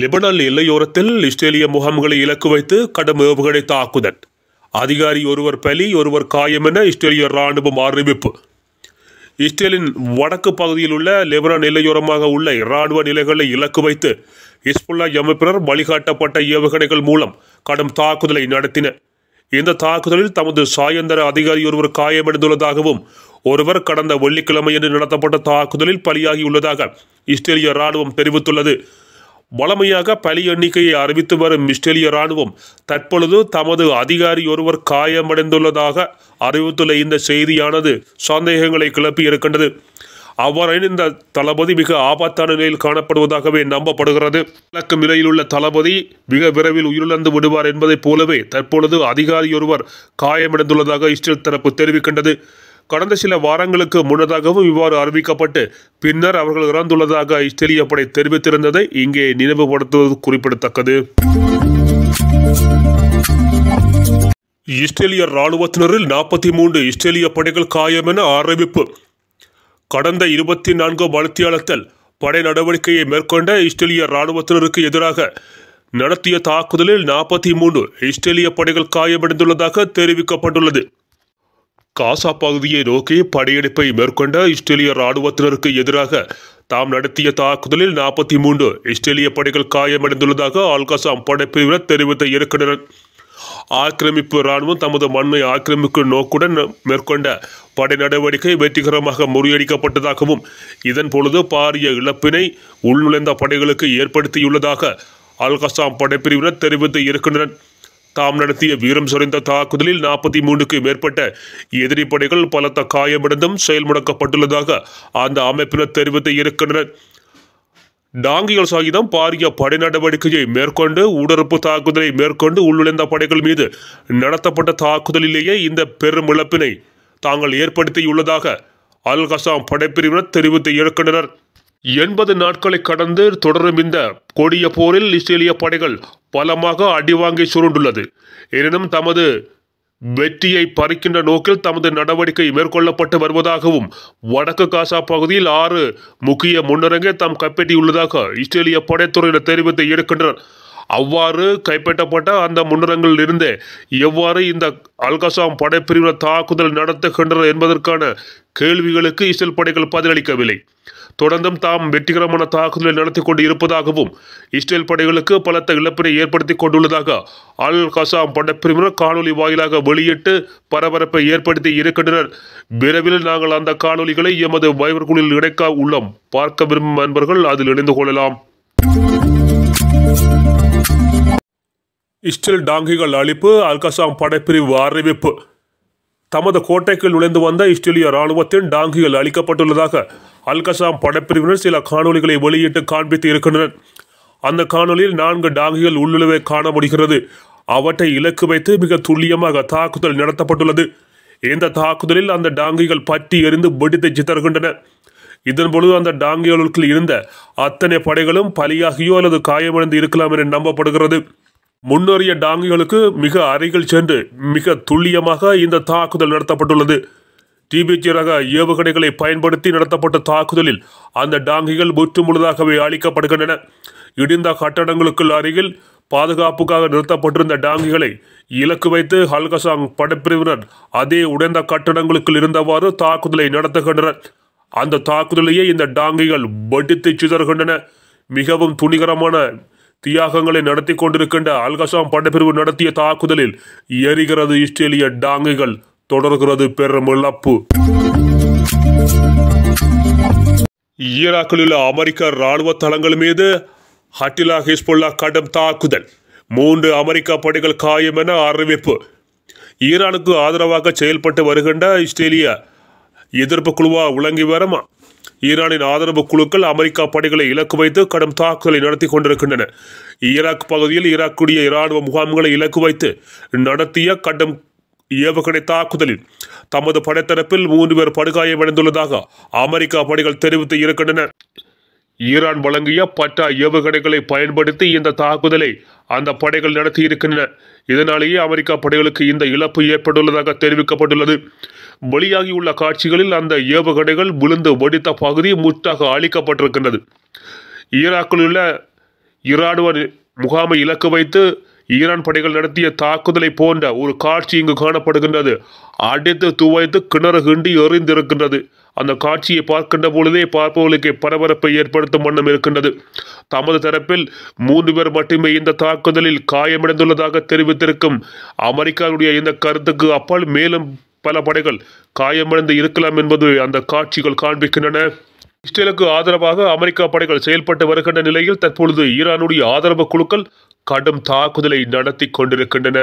Lebanon எல்லையோரத்தில் இஸ்ரேலிய முகாம்களை இலக்கு வைத்து கடும் ஏவுகணை தாக்குதல். அதிகாரி ஒருவர் பலி ஒருவர் காயம் என இஸ்ரேலிய ராணுவம் அறிவிப்பு. இஸ்ரேலின் வடக்கு பகுதியில் உள்ள லெபனான் எல்லையோரமாக உள்ள இராணுவ நிலைகளை இலக்கு வைத்து இஸ்புல்லா அமைப்பினர் வழிகாட்டப்பட்ட ஏவுகணைகள் மூலம் கடும் தாக்குதலை நடத்தினர். இந்த தாக்குதலில் தமது சாயந்தர அதிகாரி ஒருவர் காயமடைந்துள்ளதாகவும் ஒருவர் கடந்த வெள்ளிக்கிழமையன்று நடத்தப்பட்ட தாக்குதலில் பலியாகியுள்ளதாக இஸ்ரேலிய ராணுவம் தெரிவித்துள்ளது. வளமையாக பலி எண்ணிக்கையை அறிவித்து வரும் இஸ்ரேலிய ராணுவம் தற்பொழுது தமது அதிகாரி ஒருவர் காயமடைந்துள்ளதாக அறிவித்துள்ள இந்த செய்தியானது சந்தேகங்களை கிளப்பி இருக்கின்றது. அவ்வாறு இந்த தளபதி மிக ஆபத்தான நிலையில் காணப்படுவதாகவே நம்பப்படுகிறது. இலக்கும் நிலையில் உள்ள தளபதி மிக விரைவில் உயிரிழந்து விடுவார் என்பதைப் போலவே தற்பொழுது அதிகாரி ஒருவர் காயமடைந்துள்ளதாக இஸ்ரேல் தரப்பு தெரிவிக்கின்றது. கடந்த சில வாரங்களுக்கு முன்னதாகவும் இவ்வாறு அறிவிக்கப்பட்டு பின்னர் அவர்கள் இறந்துள்ளதாக இஸ்ரேலிய படை தெரிவித்திருந்ததை இங்கே நினைவுபடுத்துவது குறிப்பிடத்தக்கது. இஸ்ரேலிய ராணுவத்தினரில் நாற்பத்தி மூன்று இஸ்ரேலிய படைகள் காயம் என அறிவிப்பு. கடந்த இருபத்தி நான்கு மணித்தியாலத்தில் படை நடவடிக்கையை மேற்கொண்ட இஸ்ரேலிய ராணுவத்தினருக்கு எதிராக நடத்திய தாக்குதலில் நாற்பத்தி மூன்று இஸ்ரேலிய படைகள் காயமடைந்துள்ளதாக தெரிவிக்கப்பட்டுள்ளது. காசா பகுதியை நோக்கி படையெடுப்பை மேற்கொண்ட இஸ்ரேலிய ராணுவத்தினருக்கு எதிராக தாம் நடத்திய தாக்குதலில் நாற்பத்தி மூன்று இஸ்ரேலிய படைகள் காயமடைந்துள்ளதாக அல்காசாம் படைப்பிரிவினர் தெரிவித்த இருக்கின்றனர் ஆக்கிரமிப்பு இராணுவம் தமது மண்ணை ஆக்கிரமிக்கும் நோக்குடன் மேற்கொண்ட படை நடவடிக்கை வெற்றிகரமாக முறியடிக்கப்பட்டதாகவும் இதன் பொழுது பாரிய இழப்பினை உள்நுழைந்த படைகளுக்கு ஏற்படுத்தியுள்ளதாக அல்கசாம் படைப்பிரிவினர் தெரிவித்து இருக்கின்றனர். தாம் நடத்திய வீரம் சொறைந்த தாக்குதலில் நாற்பத்தி மூன்றுக்கு மேற்பட்ட எதிரி படைகள் பலத்த காயமடைந்தும் செயல்முடக்கப்பட்டுள்ளதாக அந்த அமைப்பினர் தெரிவித்து இருக்கின்றனர். டாங்கிகள் சாகிதம் பாரிய படை நடவடிக்கையை மேற்கொண்டு உடறுப்பு தாக்குதலை மேற்கொண்டு உள்ளுழைந்த படைகள் மீது நடத்தப்பட்ட தாக்குதலிலேயே இந்த பெரும் இழப்பினை தாங்கள் ஏற்படுத்தியுள்ளதாக அல் கசாம் படைப்பிரிவினர் தெரிவித்து இருக்கின்றனர். எண்பது நாட்களை கடந்து தொடரும் இந்த கொடிய போரில் இஸ்ரேலிய படைகள் பலமாக அடிவாங்கி சுருண்டுள்ளது. எனினும் தமது வெற்றியை பறிக்கின்ற நோக்கில் தமது நடவடிக்கை மேற்கொள்ளப்பட்டு வருவதாகவும் வடக்கு காசா பகுதியில் ஆறு முக்கிய முன்னரங்கை தாம் கைப்பற்றியுள்ளதாக இஸ்ரேலிய படைத்துறையினர் தெரிவித்து இருக்கின்றனர். அவ்வாறு கைப்பற்றப்பட்ட அந்த முன்னரங்களில் இருந்தே எவ்வாறு இந்த அல்கசாம் படைப்பிரிவினர் தாக்குதல் நடத்துகின்றனர் என்பதற்கான கேள்விகளுக்கு இஸ்ரேல் படைகள் பதிலளிக்கவில்லை. தொடர்ந்தும் தாம் வெற்றிகரமான தாக்குதலை நடத்தி கொண்டு இருப்பதாகவும் இஸ்ரேல் படைகளுக்கு பலத்த இழப்பினை ஏற்படுத்தி கொண்டுள்ளதாக அல் கசாம் படப்பிரிவினர் காணொலி வாயிலாக வெளியிட்டு பரபரப்பை ஏற்படுத்தி இருக்கின்றனர். விரைவில் நாங்கள் அந்த காணொலிகளை எமது வைவர்களில் இணைக்க உள்ளோம். பார்க்க விரும்பும் நண்பர்கள் அதில் இணைந்து கொள்ளலாம். இஸ்ரேல் டாங்கிகள் அழிப்பு அல்கசாம் படைப்பிரிவு அறிவிப்பு. தமது கோட்டைக்குள் நுழைந்து வந்த இஸ்ரேலிய ராணுவத்தின் டாங்கிகள் அளிக்கப்பட்டுள்ளதாக அல்கசாம் படைப்பிரிவினர் சில காணொலிகளை வெளியிட்டு காண்பித்து இருக்கின்றனர் அந்த காணொலியில் நான்கு டாங்கிகள் உள்ளுழவை காண முடிகிறது. அவற்றை இலக்கு வைத்து மிக துல்லியமாக தாக்குதல் நடத்தப்பட்டுள்ளது. இந்த தாக்குதலில் அந்த டாங்கிகள் பற்றி எறிந்து வெடித்து சித்தருகின்றன இதன் பொழுது அந்த டாங்கிகளுக்குள் இருந்த அத்தனை படைகளும் பலியாகியோ அல்லது காயமடைந்து இருக்கலாம் என நம்பப்படுகிறது. முன்னேறிய டாங்கிகளுக்கு மிக அருகில் சென்று மிக துல்லியமாக இந்த தாக்குதல் நடத்தப்பட்டுள்ளது. டிபிஜி ரக ஏவுகணைகளை பயன்படுத்தி நடத்தப்பட்ட தாக்குதலில் அந்த டாங்கிகள் முற்று முழுதாகவே அழிக்கப்படுகின்றன. இடிந்த கட்டடங்களுக்குள் அருகில் பாதுகாப்புக்காக நிறுத்தப்பட்டிருந்த டாங்கிகளை இலக்கு வைத்து ஹல்கசாங் படைப்பிரிவினர் அதே உடைந்த கட்டடங்களுக்குள் இருந்தவாறு தாக்குதலை நடத்துகின்றனர். அந்த தாக்குதலையே இந்த டாங்கிகள் வெடித்து சிதறுகின்றன. மிகவும் துணிகரமான தியாகங்களை நடத்தி கொண்டிருக்கின்ற அல்கசாம் படைப்பிரிவு நடத்திய தாக்குதலில் எரிகிறது இஸ்ரேலிய டாங்குகள் தொடர்கிறது பெரும் இழப்பு. ஈராக்கில் உள்ள அமெரிக்க இராணுவ தளங்கள் மீது ஹட்டிலா ஹிஸ்புல்லா கடும் தாக்குதல். மூன்று அமெரிக்க படைகள் காயம் என அறிவிப்பு. ஈரானுக்கு ஆதரவாக செயல்பட்டு வருகின்ற இஸ்ரேலிய எதிர்ப்பு குழுவா விளங்கி வருமா ஈரானின் ஆதரவு குழுக்கள் அமெரிக்கா படைகளை இலக்கு வைத்து கடும் தாக்குதலை நடத்தி கொண்டிருக்கின்றன. ஈராக் பகுதியில் ஈராக்குடைய இராணுவ முகாம்களை இலக்கு வைத்து நடத்திய கடும் ஏவுகணை தாக்குதலில் தமது படைத்தரப்பில் மூன்று பேர் படுகாயமடைந்துள்ளதாக அமெரிக்கா படைகள் தெரிவித்து இருக்கின்றன. ஈரான் வழங்கிய பட்டா ஏவுகணைகளை பயன்படுத்தி இந்த தாக்குதலை அந்த படைகள் நடத்தி இருக்கின்றன இதனாலேயே அமெரிக்கா படைகளுக்கு இந்த இழப்பு ஏற்பட்டுள்ளதாக தெரிவிக்கப்பட்டுள்ளது. வெளியாகியுள்ள காட்சிகளில் அந்த ஏவுகணைகள் விழுந்து வெடித்த பகுதி முற்றாக அழிக்கப்பட்டிருக்கின்றது. ஈராக்கில் உள்ள இராணுவ முகாமை இலக்கு வைத்து ஈரான் படைகள் நடத்திய தாக்குதலை போன்ற ஒரு காட்சி இங்கு காணப்படுகின்றது. அடித்து துவைத்து கிணறு கிண்டி எறிந்திருக்கின்றது. அந்த காட்சியை பார்க்கின்ற பொழுதே பார்ப்பவர்களுக்கு பரபரப்பை ஏற்படுத்தும் வண்ணம் இருக்கின்றது. தமது தரப்பில் மூன்று பேர் மட்டுமே இந்த தாக்குதலில் காயமடைந்துள்ளதாக தெரிவித்திருக்கும். அமெரிக்காவுடைய இந்த கருத்துக்கு அப்பால் மேலும் பல படைகள் காயமடைந்து இருக்கலாம் என்பது அந்த காட்சிகள் காண்பிக்கின்றன. இஸ்ரேலுக்கு ஆதரவாக அமெரிக்கா படைகள் செயல்பட்டு வருகின்ற நிலையில் தற்பொழுது ஈரானுடைய ஆதரவு குழுக்கள் கடும் தாக்குதலை நடத்தி கொண்டிருக்கின்றன.